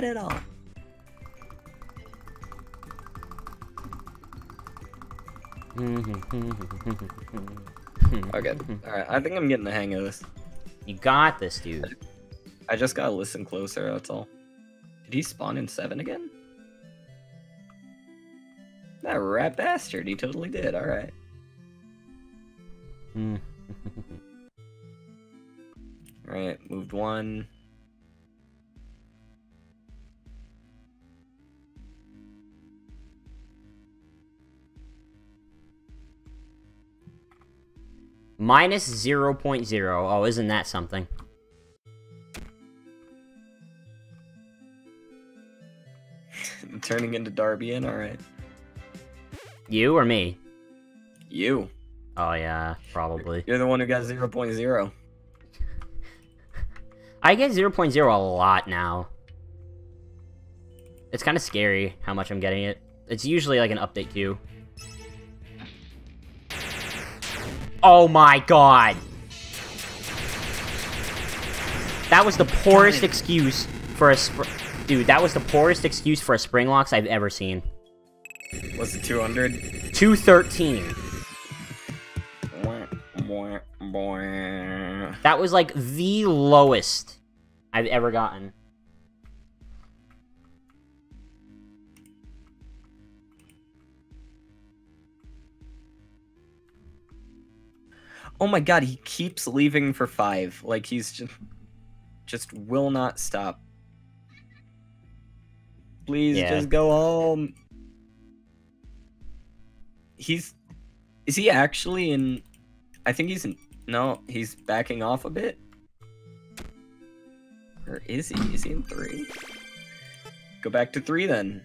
bad at all. Okay, alright, I think I'm getting the hang of this. you got this, dude. I just gotta listen closer, that's all. Did he spawn in 7 again? That rat bastard, he totally did, alright. Hmm. Alright, moved one. Minus 0.0. Oh, isn't that something? Turning into Darbian, alright. You or me? You. Oh, yeah, probably. You're the one who got 0.0. I get 0.0 a lot now. It's kind of scary how much I'm getting it. It's usually like an update queue. Oh my god! That was the poorest excuse for a spr- Dude, that was the poorest excuse for a spring locks I've ever seen. Was it 200? 213. Mwah, mwah, mwah. That was like the lowest I've ever gotten. Oh my god, he keeps leaving for five. Like he's just just will not stop. Please Yeah. just go home. He's is he actually in I think he's in no, he's backing off a bit. Or is he? Is he in three? Go back to three then.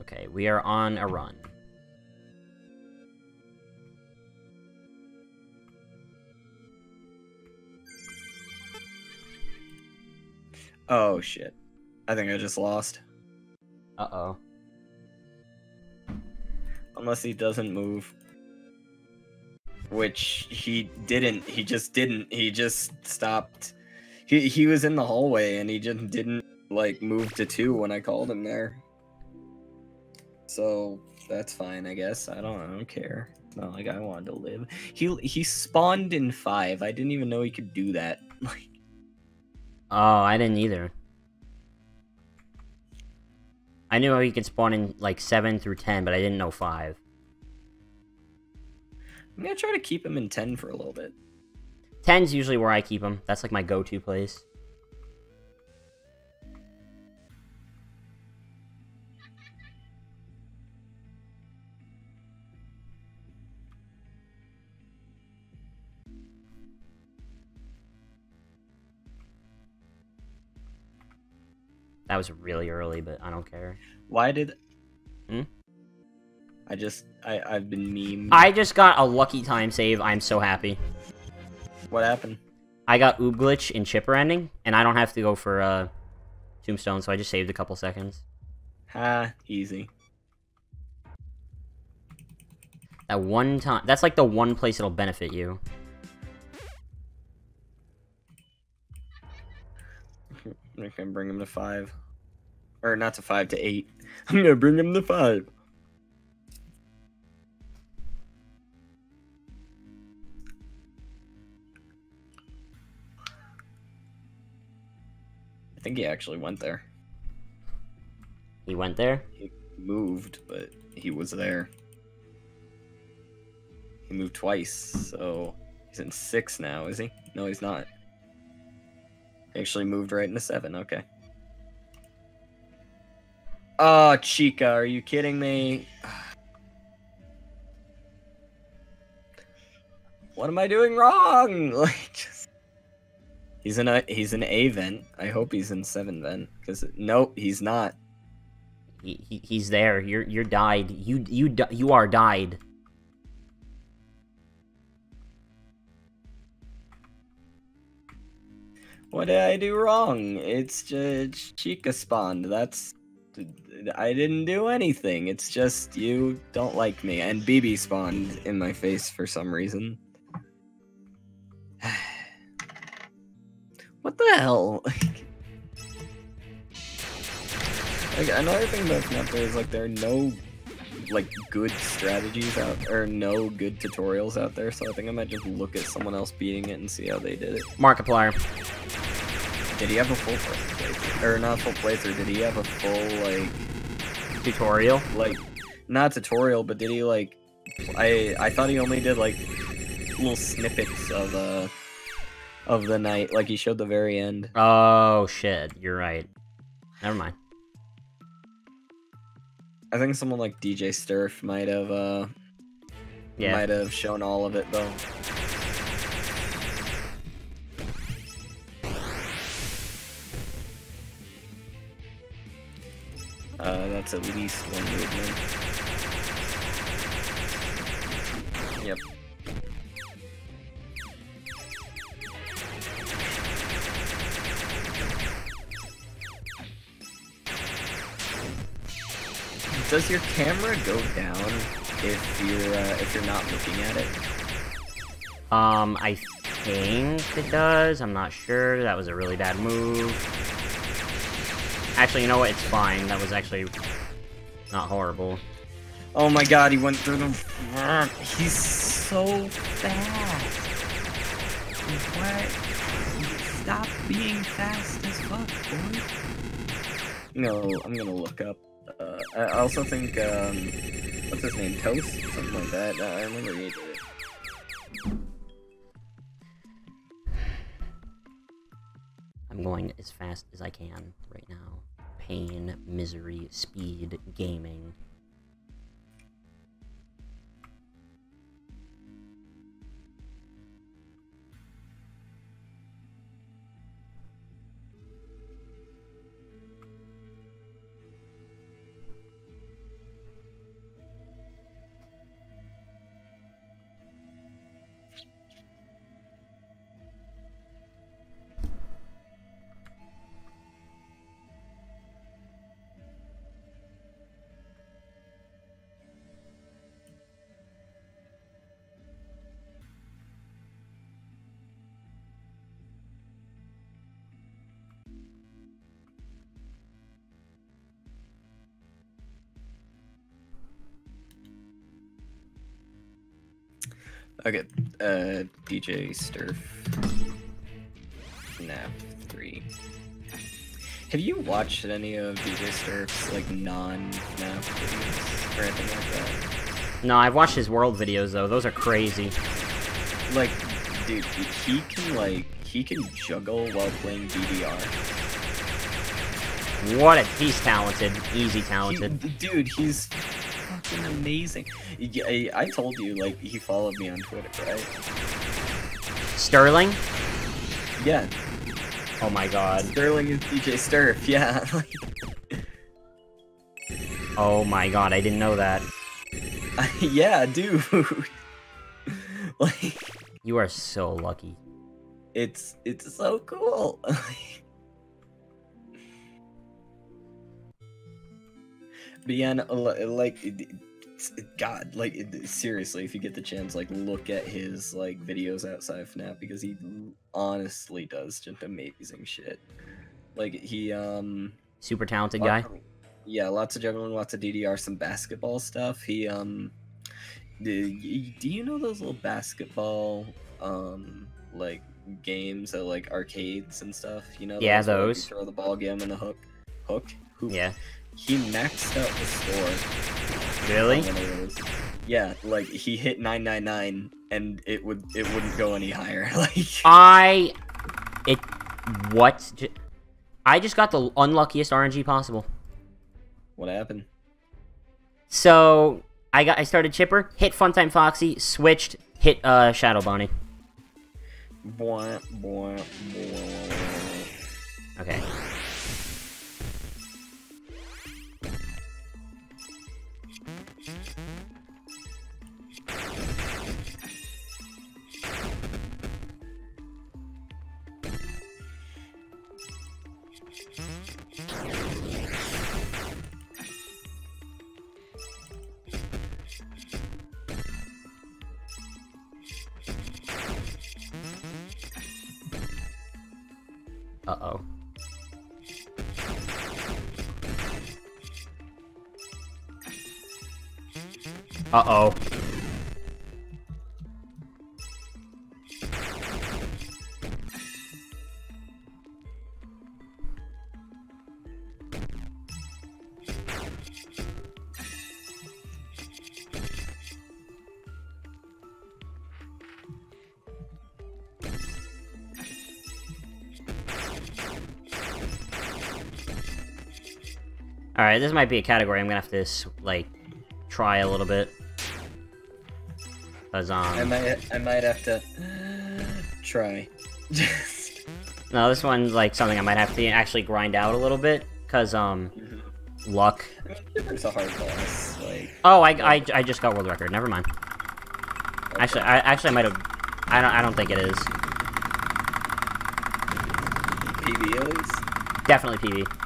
Okay, we are on a run. Oh shit. I think I just lost. Uh-oh. Unless he doesn't move. Which he didn't. He just didn't. He just stopped. He he was in the hallway and he just didn't like move to two when I called him there. So that's fine, I guess. I don't I don't care. Not like I wanted to live. He he spawned in five. I didn't even know he could do that. Like Oh, I didn't either. I knew he could spawn in like 7 through 10, but I didn't know 5. I'm gonna try to keep him in ten for a little bit. 10's usually where I keep him. That's like my go-to place. That was really early, but I don't care. Why did Hmm? I just I I've been meme. I just got a lucky time save. I'm so happy. What happened? I got Oob Glitch in Chipper ending, and I don't have to go for uh, Tombstone, so I just saved a couple seconds. Ha, easy. That one time, that's like the one place it'll benefit you. I can bring him to five. Or not to five, to eight. I'm gonna bring him to five. I think he actually went there. He went there. He moved, but he was there. He moved twice, so he's in six now, is he? No, he's not. He actually moved right into seven, okay. Oh, Chica, are you kidding me? What am I doing wrong? Like, just... He's in a he's in A vent. I hope he's in seven vent. Cause nope, he's not. He, he he's there. You're you're died. You you you are died. What did I do wrong? It's just Chica spawned. That's I didn't do anything. It's just you don't like me. And BB spawned in my face for some reason. what the hell? like another thing FNAF there is like there are no like good strategies out or no good tutorials out there, so I think I might just look at someone else beating it and see how they did it. Markiplier. Did he have a full playthrough? Or not full playthrough, did he have a full like Tutorial. like not tutorial, but did he like I I thought he only did like little snippets of uh of the night, like he showed the very end. Oh shit, you're right. Never mind. I think someone like DJ Sturf might have uh Yeah. might have shown all of it though. That's at least one movement. Yep. Does your camera go down if you're uh, if you're not looking at it? Um, I think it does. I'm not sure. That was a really bad move. Actually, you know what? It's fine. That was actually not horrible. Oh my god, he went through the. He's so fast. What? Stop being fast as fuck, boy. No, I'm gonna look up. Uh, I also think, um, what's his name? Toast? Something like that. Uh, I remember he did it. I'm going as fast as I can right now. Pain, misery, speed, gaming. Okay, uh, DJ Sturf. FNAF 3. Have you watched any of DJ Sturf's, like, non-FNAF videos or anything like that? No, I've watched his world videos though. Those are crazy. Like, dude, he can, like, he can juggle while playing DDR. What a he's talented. Easy He- talented. dude, he's amazing. I, I told you, like, he followed me on Twitter, right? Sterling? Yeah, Oh my god. Sterling is DJ Sturf, yeah. Oh my god, I didn't know that. yeah, dude. like, You are so lucky. it's it's so cool. But yeah, like, God, like, seriously, if you get the chance, like, look at his like videos outside of FNAF because he honestly does just amazing shit. Like, he um. Super talented guy. Of- yeah, lots of juggling, lots of DDR, some basketball stuff. He um, do, do you know those little basketball um like games at like arcades and stuff? You know? Yeah, you those. throw the ball, give him in a hook, hook. Hoop. Yeah. He maxed out the score. Really? on one of those. Yeah, like he hit 999 and it would it wouldn't go any higher. Like I. It. What? I just got the unluckiest RNG possible. what happened? So I got I started Chipper, hit Funtime Foxy, switched, hit uh Shadow Bonnie. Bwah, bwah, bwah. Okay. Uh-oh. Uh-oh. Alright, this might be a category I'm gonna have to, like, try a little bit. Cause, um... I might, I might have to... try. no, this one's, like, something I might have to actually grind out a little bit. Cause, um... Mm-hmm. luck. It's a hard boss, like... Oh, I, I, I just got world record, never mind. Okay. Actually, I actually might have... I don't, I don't think it is. PBOs? Definitely PB.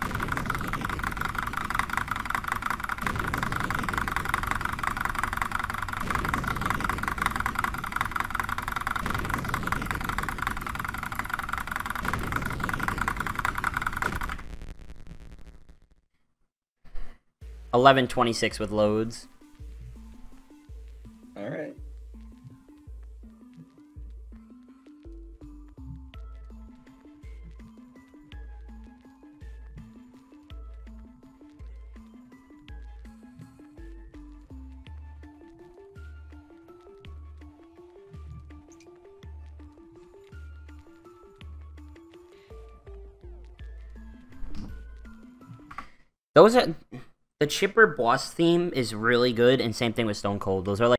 1126 with loads. All right. Those are the chipper boss theme is really good, and same thing with Stone Cold. Those are like